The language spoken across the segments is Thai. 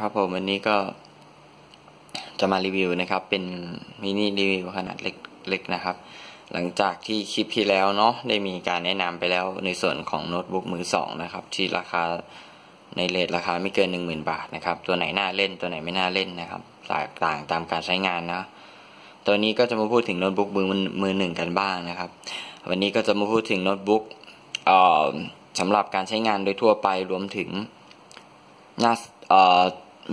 ครับผมวันนี้ก็จะมารีวิวนะครับ เป็น mini review ขนาดเล็กๆนะครับ หลังจากที่คลิปที่แล้วเนาะได้มีการแนะนำไปแล้วในส่วนของโน้ตบุ๊กมือสองนะครับ ที่ราคาใน rate ราคาไม่เกิน 10,000 บาทนะครับ ตัวไหนน่าเล่นตัวไหนไม่น่าเล่นนะครับแตกต่างตามการใช้งานนะ ตัวนี้ก็จะมาพูดถึงโน้ตบุ๊กมือมือหนึ่งกันบ้างนะครับ วันนี้ก็จะมาพูดถึงโน้ตบุ๊กสำหรับการใช้งานโดยทั่วไปรวมถึงหน่า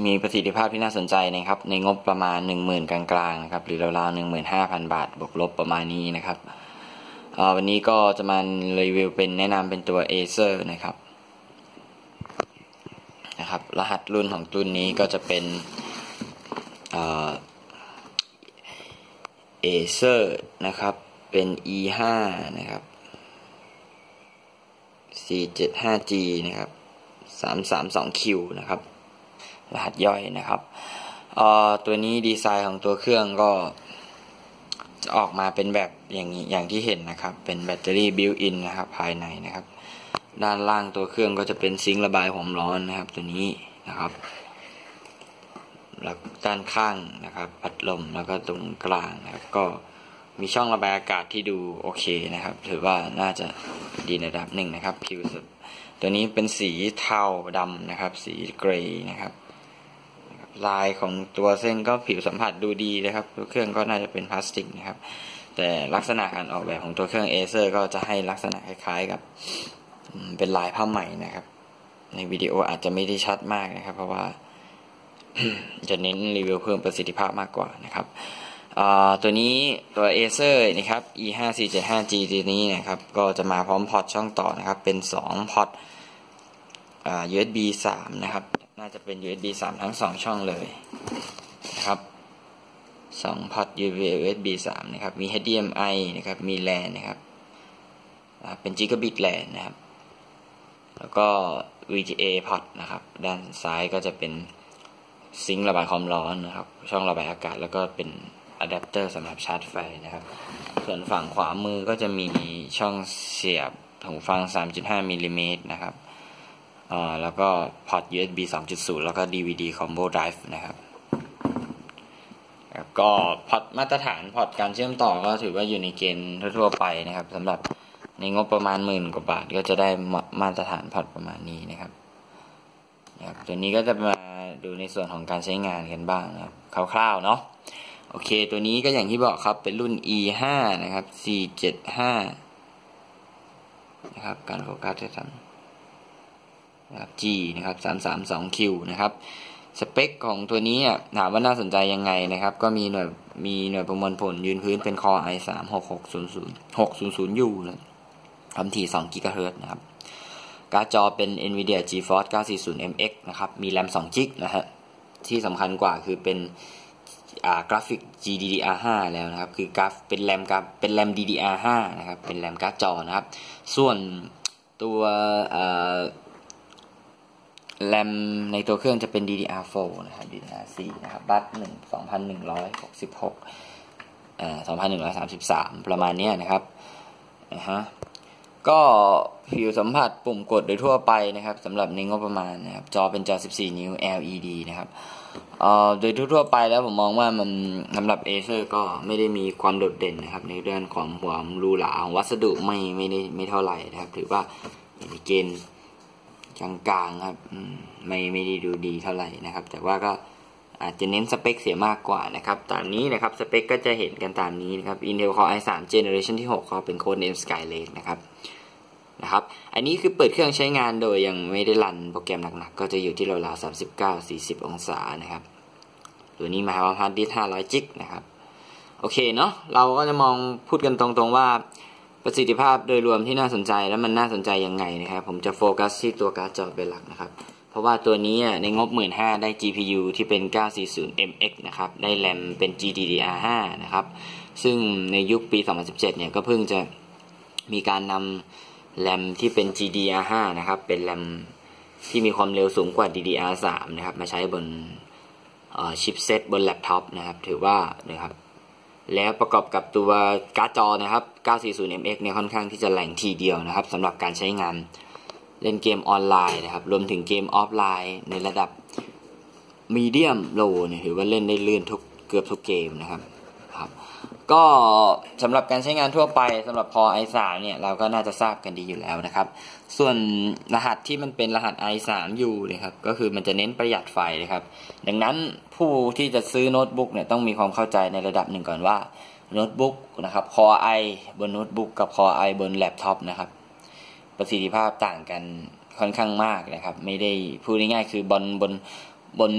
มีประสิทธิภาพที่น่าสนใจนะครับ ในงบประมาณ 10,000 กลางๆนะครับหรือราวๆ15,000 บาท บวกลบประมาณนี้นะครับวันนี้ก็จะมารีวิวเป็นแนะนำเป็นตัว Acer นะครับนะครับ รหัสรุ่นของรุ่นนี้ก็จะเป็นเอเซอร์นะครับ เป็น E5 นะครับ 475G นะครับ 332Q นะครับ รหัสย่อยนะครับตัวนี้ดีไซน์ของตัวเครื่องก็จะออกมาเป็นแบบอย่างนี้อย่างที่เห็นนะครับ เป็นแบตเตอรี่ built-in นะครับ ภายในนะครับ ด้านล่างตัวเครื่องก็จะเป็น sink ระบายความร้อนนะครับ ตัวนี้นะครับแล้วด้านข้างนะครับพัดลมแล้วก็ตรงกลางนะครับ ก็มีช่องระบายอากาศที่ดูโอเคนะครับ ถือว่าน่าจะดีในระดับหนึ่งนะครับผิวตัวนี้เป็นสีเทาดำนะครับ สีเกรย์นะครับ ลายของตัวเส้นก็ผิวสัมผัสดูดีนะครับตัวเครื่องก็น่าจะเป็นพลาสติกนะครับ แต่ลักษณะการออกแบบของตัวเครื่องเอเซอร์ก็จะให้ลักษณะคล้ายๆกับเป็นลายผ้าไหมนะครับ ในวิดีโออาจจะไม่ได้ชัดมากนะครับ เพราะว่าจะเน้นรีวิวเพิ่มประสิทธิภาพมากกว่านะครับตัวนี้ตัว Acer นะครับ e 5 4 7 5 g ตัวนี้นะครับ ก็จะมาพร้อม port ช่องต่อนะครับ เป็น 2 port USB 3 นะครับ น่าจะเป็น USB 3 ทั้ง 2 ช่องเลยนะครับ2พอร์ต USB 3 นะครับ มี HDMI นะครับ มี LAN นะครับ เป็น Gigabit LAN นะครับ แล้วก็ VGA พอร์ตนะครับ ด้านซ้ายก็จะเป็น sink ระบายความร้อนนะครับ ช่องระบายอากาศ แล้วก็เป็นอะแดปเตอร์สำหรับชาร์จไฟนะครับ ส่วนฝั่งขวามือก็จะมีช่องเสียบหูฟัง 3.5มิลลิเมตรนะครับ แล้วก็ port USB 2.0 แล้วก็ DVD Combo Drive นะครับก็ port มาตรฐาน port การเชื่อมต่อก็ถือว่าอยู่ในเกณฑ์ทั่วๆไปนะครับสำหรับในงบประมาณหมื่นกว่าบาทก็จะได้มาตรฐานพอร์ตประมาณนี้นะครับนะครับตัวนี้ก็จะมาดูในส่วนของการใช้งานกันบ้างนะครับคร่าวๆเนาะโอเค ตัวนี้ก็อย่างที่บอกครับเป็นรุ่น e 5นะครับ 475 นะครับ การโฟกัสจะทำ นะครับ g นะครับ 332q นะครับสเปคของตัวนี้ถามว่าน่าสนใจยังไงนะครับ ก็มีหน่วยมีหน่วยประมวลผลยืนพื้นเป็น Core i 3 6 6 0 0 6 0 0 U นะความถี่2 GHz นะครับ การ์ดจอเป็น NVIDIA GeForce 940 MX นะครับ มีแรม2 g นะฮะ ที่สำคัญกว่าคือเป็นกราฟิก GDDR5 แล้วนะครับ คือกราฟเป็นแรมกับเป็นแรม DDR5 นะครับ เป็นแรมการ์ดจอนะครับ ส่วนตัว แรมในตัวเครื่องจะเป็น DDR4 นะครับ DDR4 นะครับบัตหนึ่งสองพันหนึ่งร้อยหกสิบหกอ่าสองพันหนึ่งร้อยสามสิบสามประมาณนี้นะครับนะฮะก็ผิวสัมผัสปุ่มกดโดยทั่วไปนะครับสำหรับในงบประมาณนะครับจอเป็นจอ 14 นิ้ว LED นะครับโดยทั่วไปแล้วผมมองว่ามันสำหรับเอเซอร์ก็ไม่ได้มีความโดดเด่นนะครับ ในเรื่องของความรูหราของวัสดุไม่ไม่ได้ไม่เท่าไหร่นะครับ ถือว่าในเกณฑ์ กลางๆครับไม่ไม่ได้ดูดีเท่าไหร่นะครับ แต่ว่าก็อาจจะเน้นสเปคเสียมากกว่านะครับ ตามนี้นะครับ สเปคก็จะเห็นกันตามนี้นะครับ Intel Core i3 Generation ที่ 6 ก็เป็นโค้ด M Skylake นะครับนะครับ อันนี้คือเปิดเครื่องใช้งานโดยยังไม่ได้รันโปรแกรมหนักๆ ก็จะอยู่ที่ราวๆ39 40 องศานะครับตัวนี้มาพร้อมฮาร์ดดิสก์500 จิกนะครับ โอเคเนาะเราก็จะมองพูดกันตรงๆว่า ประสิทธิภาพโดยรวมที่น่าสนใจแล้วมันน่าสนใจยังไงนะครับ ผมจะโฟกัสที่ตัวการ์ดจอเป็นหลักนะครับ เพราะว่าตัวนี้ในงบ 15,000ได้ GPU ที่เป็น 940MX นะครับ ได้แรมเป็น GDDR5 นะครับ ซึ่งในยุคปี 2017 เนี่ยก็เพิ่งจะมีการนำแรมที่เป็น GDDR5 นะครับ เป็นแรมที่มีความเร็วสูงกว่า DDR3 นะครับ มาใช้บนchipset บนแล็ปท็อปนะครับ ถือว่านะครับ แล้วประกอบกับตัวการ์ดจอนะครับ 940MX เนี่ยค่อนข้างที่จะแหล่งทีเดียวนะครับสำหรับการใช้งาน เล่นเกมออนไลน์นะครับ รวมถึงเกมออฟไลน์ในระดับ medium low เนี่ยถือว่าเล่นได้ลื่นทุกเกือบทุกเกมนะครับครับ ก็สำหรับการใช้งานทั่วไปสำหรับพอ i3 เนี่ยเราก็น่าจะทราบกันดีอยู่แล้วนะครับ ส่วนรหัสที่มันเป็นรหัส i3U นะครับก็คือมันจะเน้นประหยัดไฟนะครับ ดังนั้นผู้ที่จะซื้อโน้ตบุ๊กเนี่ยต้องมีความเข้าใจในระดับหนึ่งก่อนว่าโน้ตบุ๊กนะครับ Core i บนโน้ตบุ๊กกับ Core i บนแล็ปท็อปนะครับ ประสิทธิภาพต่างกันค่อนข้างมากนะครับ ไม่ได้พูดง่ายๆคือบนบน บน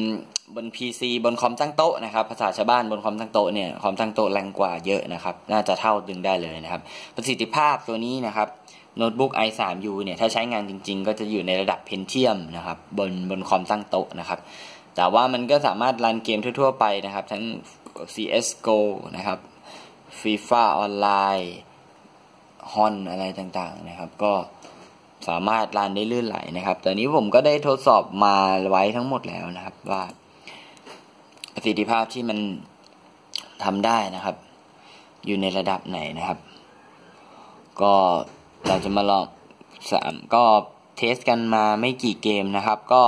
บน PC บนคอมตั้งโต๊ะนะครับ ภาษาชาวบ้านบนคอมตั้งโต๊ะเนี่ยคอมตั้งโต๊ะแรงกว่าเยอะนะครับ น่าจะเท่านึงได้เลยนะครับ ประสิทธิภาพตัวนี้นะครับโน้ตบุ๊ก i3U เนี่ยถ้าใช้งานจริง ๆ ก็จะอยู่ในระดับ Pentium นะครับบนบนคอมตั้งโต๊ะนะครับ แต่ว่ามันก็สามารถรันเกมทั่ว ๆ ไปนะครับ ทั้ง CSGO นะครับ FIFA ออนไลน์ฮอนอะไรต่างๆนะครับ ก็ สามารถรันได้ลื่นไหลนะครับตอนนี้ผมก็ได้ทดสอบมาไว้ทั้งหมดแล้วนะครับ ว่าประสิทธิภาพที่มันทำได้นะครับ อยู่ในระดับไหนนะครับ ก็เราจะมาลองสามก็test กันมาไม่กี่เกมนะครับ ก็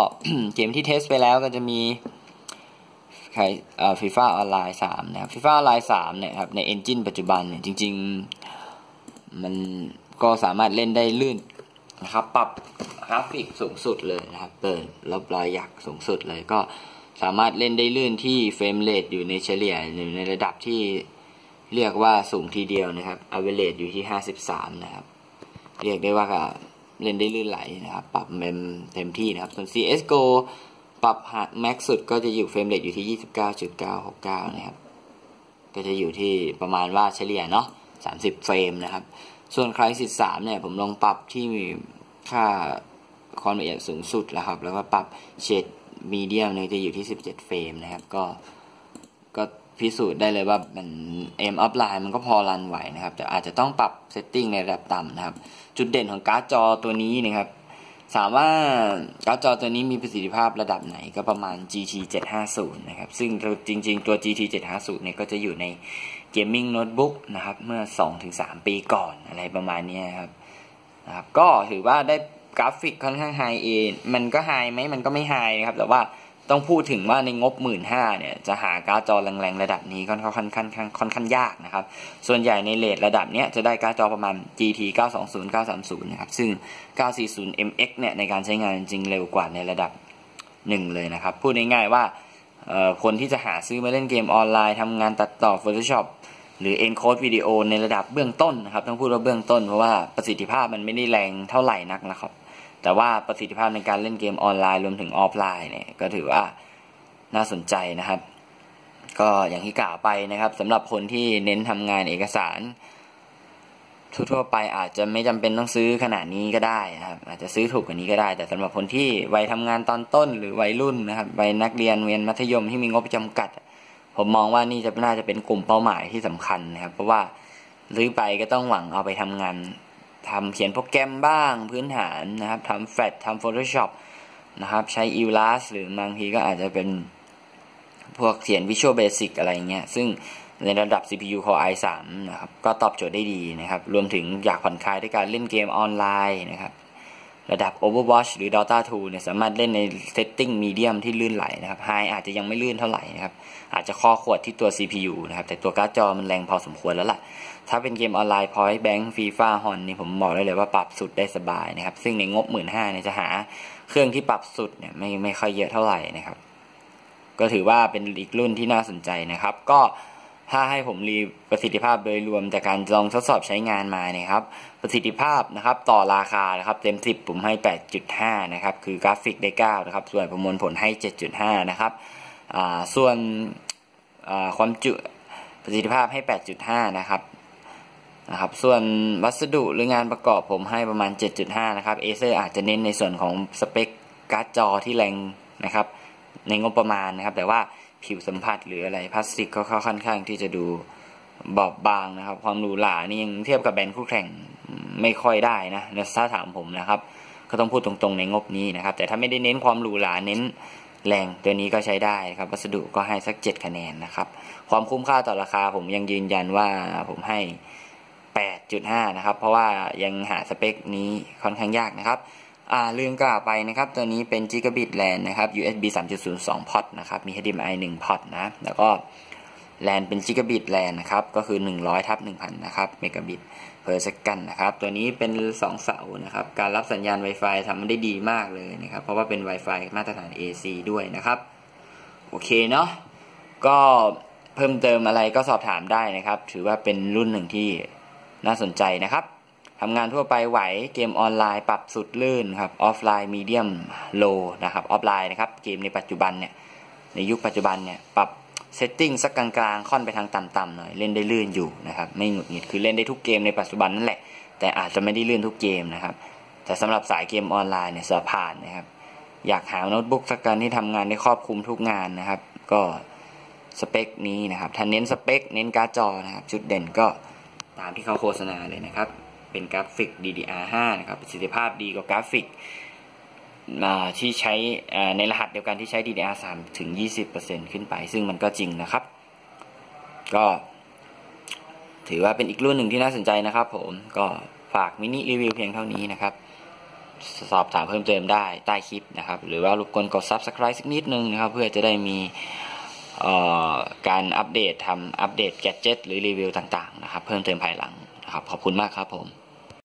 เกมที่ test ไปแล้วก็จะมีใครเอ่อ FIFA Online สามนะครับ FIFA Online สามเนี่ยครับใน engine ปัจจุบันเนี่ยจริง ๆ มันก็สามารถเล่นได้ลื่น นะครับปรับกราฟิกสูงสุดเลยนะครับ เปิดลบรอยหยักสูงสุดเลยก็สามารถเล่นได้ลื่นที่ frame rate อยู่ในเฉลี่ยอยู่ในระดับที่เรียกว่าสูงทีเดียวนะครับอเวเรทอยู่ที่ 53 นะครับ เรียกได้ว่าเล่นได้ลื่นไหลนะครับ ปรับ max เต็มที่นะครับ ส่วน CSGO ปรับ max สุดก็จะอยู่ frame rate อยู่ที่ 29.969 นะครับ ก็จะอยู่ที่ประมาณว่าเฉลี่ยเนาะ 30 เฟรมนะครับ ส่วน Crysis 3เนี่ย ผมลองปรับที่มีค่าความละเอียดสูงสุดแล้วครับ แล้วก็ปรับเซต medium เนี่ยจะอยู่ที่ 17 เฟรมนะครับ ก็ก็พิสูจน์ได้เลยว่ามันเกมออฟไลน์มันก็พอ run ไหวนะครับ แต่อาจจะต้องปรับ setting ในระดับต่ำนะครับ จุดเด่นของการ์ดจอตัวนี้นะครับถามว่าการ์ดจอตัวนี้มีประสิทธิภาพระดับไหนก็ประมาณ GT 750นะครับ ซึ่งจริง ๆ ตัว GT 750เนี่ยก็จะอยู่ใน gaming โน้ตบุ๊กนะครับ เมื่อ 2-3 ปีก่อนอะไรประมาณนี้ครับนะครับ ก็ถือว่าได้กราฟิกค่อนข้าง high เอมันก็ high ไหมมันก็ไม่ high นะครับ แต่ว่าต้องพูดถึงว่าในงบหมื่นห้าเนี่ย จะหาการ์ดจอแรงๆ ระดับนี้ก็ค่อนข้างค่อนข้างยากนะครับ ส่วนใหญ่ในเลทระดับเนี้ยจะได้การ์ดจอประมาณ GT 920 930 นะครับ ซึ่ง 940 MX เนี่ย ในการใช้งานจริงเร็วกว่าในระดับหนึ่งเลยนะครับ พูดง่ายๆว่า คนที่จะหาซื้อมาเล่นเกมออนไลน์ทำงานตัดต่อ Photoshop หรือ encode วิดีโอในระดับเบื้องต้นนะครับต้องพูดว่าเบื้องต้นเพราะว่าประสิทธิภาพมันไม่ได้แรงเท่าไหร่นักนะครับ แต่ว่าประสิทธิภาพในการเล่นเกมออนไลน์รวมถึงออฟไลน์เนี่ยก็ถือว่าน่าสนใจนะครับ ก็อย่างที่กล่าวไปนะครับสำหรับคนที่เน้นทำงานเอกสาร ทั่วๆไปอาจจะไม่จำเป็นต้องซื้อขนาดนี้ก็ได้นะครับ อาจจะซื้อถูกกว่านี้ก็ได้ แต่สำหรับคนที่วัยทำงานตอนต้น หรือวัยรุ่นนะครับวัยนักเรียนเรียนมัธยมที่มีงบจำกัด ผมมองว่านี่จะน่าจะเป็นกลุ่มเป้าหมายที่สำคัญนะครับ เพราะว่าซื้อไปก็ต้องหวังเอาไปทำงานทำเขียนโปรแกรมบ้างพื้นฐานนะครับทำแฟลชทำ Photoshop นะครับใช้ e l a s หรือบางทีก็อาจจะเป็นพวกเขียน Visual Basic อะไรเงี้ยซึ่ง ในระดับ CPU Core i3 นะครับ ก็ตอบโจทย์ได้ดีนะครับ รวมถึงอยากผ่อนคลายด้วยการเล่นเกมออนไลน์นะครับ ระดับ Overwatch หรือ Dota 2 เนี่ยสามารถเล่นในเซตติ้งมีเดียมที่ลื่นไหลนะครับ High อาจจะยังไม่ลื่นเท่าไหร่นะครับ อาจจะข้อขวดที่ตัว CPU นะครับ แต่ตัวการ์ดจอมันแรงพอสมควรแล้วล่ะ ถ้าเป็นเกมออนไลน์ Point Bank FIFA Hon นี่ผมบอกได้เลยว่าปรับสุดได้สบายนะครับ ซึ่งในงบ 1 5ื่นเนี่ยจะหาเครื่องที่ปรับสุดเนี่ยไม่ไม่ค่อยเยอะเท่าไหร่นะครับ ก็ถือว่าเป็นอีกรุ่นที่น่าสนใจนะครับ ก็ ถ้าให้ผมรีประสิทธิภาพโดยรวมจากการลองทดสอบใช้งานมาเนี่ยครับ ประสิทธิภาพนะครับต่อราคานะครับเต็ม 10 ผมให้ 8.5 นะครับ คือกราฟิกได้ 9 นะครับ ส่วนประมวลผลให้ 7.5 นะครับส่วนความจุประสิทธิภาพให้ 8.5 นะครับนะครับ ส่วนวัสดุหรืองานประกอบผมให้ประมาณ 7.5 นะครับ Acer อาจจะเน้นในส่วนของสเปคการ์ดจอที่แรงนะครับ ในงบประมาณนะครับ แต่ว่า ผิวสัมผัสหรืออะไรพลาสติกก็ค่อนข้างที่จะดูบอบบางนะครับ ความหรูหรานี่ยังเทียบกับแบรนด์คู่แข่งไม่ค่อยได้นะถ้าถามผมนะครับ ก็ต้องพูดตรงๆในงบนี้นะครับ แต่ถ้าไม่ได้เน้นความหรูหราเน้นแรงตัวนี้ก็ใช้ได้ครับ วัสดุก็ให้สัก 7 คะแนนนะครับ ความคุ้มค่าต่อราคาผมยังยืนยันว่าผมให้ 8.5 นะครับ เพราะว่ายังหาสเปคนี้ค่อนข้างยากนะครับ อ่าลืมกล่าวไปนะครับ ตัวนี้เป็น Gigabit LAN นะครับ USB 3.02 พอร์ตนะครับ มี HDMI 1 พอร์ตนะ แล้วก็ LAN เป็น Gigabit LAN นะครับ ก็คือ 100ทับ1,000 นะครับ เมกะบิต per second นะครับ ตัวนี้เป็น 2 เสานะครับ การรับสัญญาณ Wi-Fi ทำได้ดีมากเลยนะครับ เพราะว่าเป็น Wi-Fi มาตรฐาน AC ด้วยนะครับ โอเคเนาะ ก็เพิ่มเติมอะไรก็สอบถามได้นะครับ ถือว่าเป็นรุ่นหนึ่งที่น่าสนใจนะครับ ทำงานทั่วไปไหวเกมออนไลน์ปรับสุดลื่นครับออฟไลน์ medium low นะครับออฟไลน์นะครับเกมในปัจจุบันเนี่ยในยุคปัจจุบันเนี่ยปรับ setting สักกลางๆค่อนไปทางต่ำๆหน่อยเล่นได้ลื่นอยู่นะครับไม่หงุดหงิดคือเล่นได้ทุกเกมในปัจจุบันนั่นแหละ แต่อาจจะไม่ได้ลื่นทุกเกมนะครับแต่สำหรับสายเกมออนไลน์เนี่ยสะผ่านนะครับอยากหาโน้ตบุ๊กสักการที่ทำงานได้ครอบคลุมทุกงานนะครับ ก็สเปคนี้นะครับถ้าเน้นสเปค เน้นการ์ดจอนะครับ จุดเด่นก็ตามที่เขาโฆษณาเลยนะครับ เป็นกราฟิก DDR5 นะครับประสิทธิภาพดีกว่ากราฟิกที่ใช้ในรหัสเดียวกันที่ใช้ DDR3 ถึง 20%ขึ้นไป ซึ่งมันก็จริงนะครับ ก็ ถือว่าเป็นอีกรุ่นหนึ่งที่น่าสนใจนะครับผมก็ฝากมินิรีวิวเพียงเท่านี้นะครับ สอบถามเพิ่มเติมได้ใต้คลิปนะครับ หรือว่ารบกวนกด Subscribe สักนิดนึงนะครับ เพื่อจะได้มีการอัปเดตทำอัปเดตแกจ g e t หรือรีวิวต่างๆนะครับ เพิ่มเติมภายหลังนะครับ ขอบคุณมากครับผม